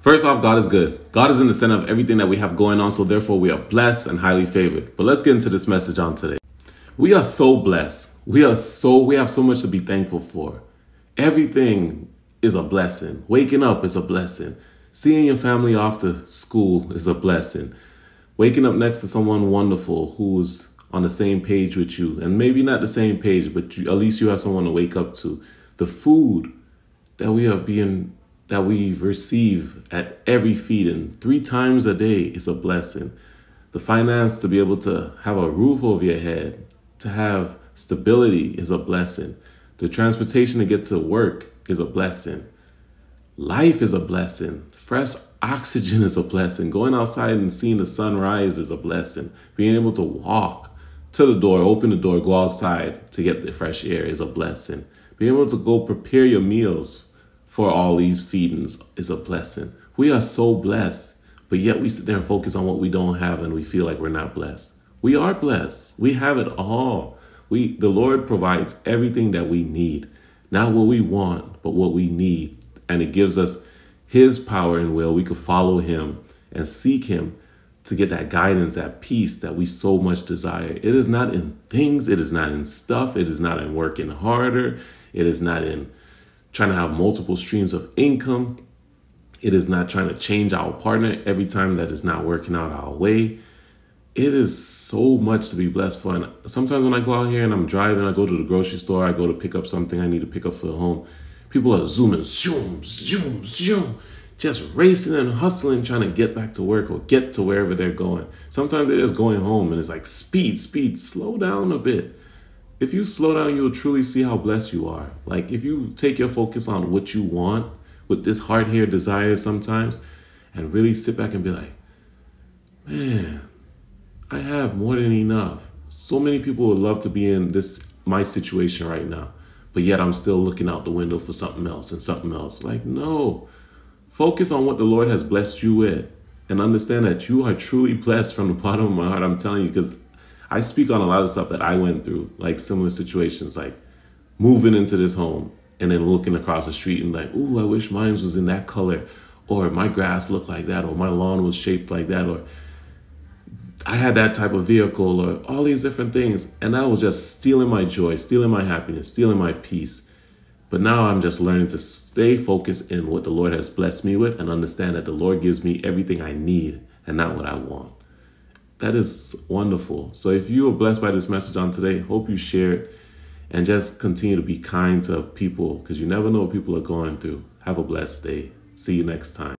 First off, God is good. God is in the center of everything that we have going on, so therefore we are blessed and highly favored. But let's get into this message on today. We are so blessed. We are so we have so much to be thankful for. Everything is a blessing. Waking up is a blessing. Seeing your family off to school is a blessing. Waking up next to someone wonderful who's on the same page with you, and maybe not the same page, but you, at least you have someone to wake up to. The food that we are being that we receive at every feeding three times a day is a blessing. The finance to be able to have a roof over your head, to have stability is a blessing. The transportation to get to work is a blessing. Life is a blessing. Fresh oxygen is a blessing. Going outside and seeing the sunrise is a blessing. Being able to walk to the door, open the door, go outside to get the fresh air is a blessing. Being able to go prepare your meals for all these feedings is a blessing. We are so blessed, but yet we sit there and focus on what we don't have and we feel like we're not blessed. We are blessed. We have it all. We the Lord provides everything that we need. Not what we want, but what we need. And it gives us his power and will. We could follow him and seek him to get that guidance, that peace that we so much desire. It is not in things, it is not in stuff, it is not in working harder, it is not in trying to have multiple streams of income. It is not trying to change our partner every time that is not working out our way. It is so much to be blessed for. And sometimes when I go out here and I'm driving, I go to the grocery store, I go to pick up something I need to pick up for the home. People are zooming, zoom, zoom, zoom, just racing and hustling, trying to get back to work or get to wherever they're going. Sometimes they're just going home and it's like speed, speed, slow down a bit if you slow down, you'll truly see how blessed you are. Like if you take your focus on what you want with this heart here desire sometimes and really sit back and be like, man, I have more than enough. So many people would love to be in this my situation right now, but yet I'm still looking out the window for something else and something else. Like, no. Focus on what the Lord has blessed you with and understand that you are truly blessed from the bottom of my heart. I'm telling you, because I speak on a lot of stuff that I went through, like similar situations, like moving into this home and then looking across the street and like, ooh, I wish mine was in that color, or my grass looked like that, or my lawn was shaped like that, or I had that type of vehicle, or all these different things. And that was just stealing my joy, stealing my happiness, stealing my peace. But now I'm just learning to stay focused in what the Lord has blessed me with and understand that the Lord gives me everything I need and not what I want. That is wonderful. So if you were blessed by this message on today, hope you share it and just continue to be kind to people because you never know what people are going through. Have a blessed day. See you next time.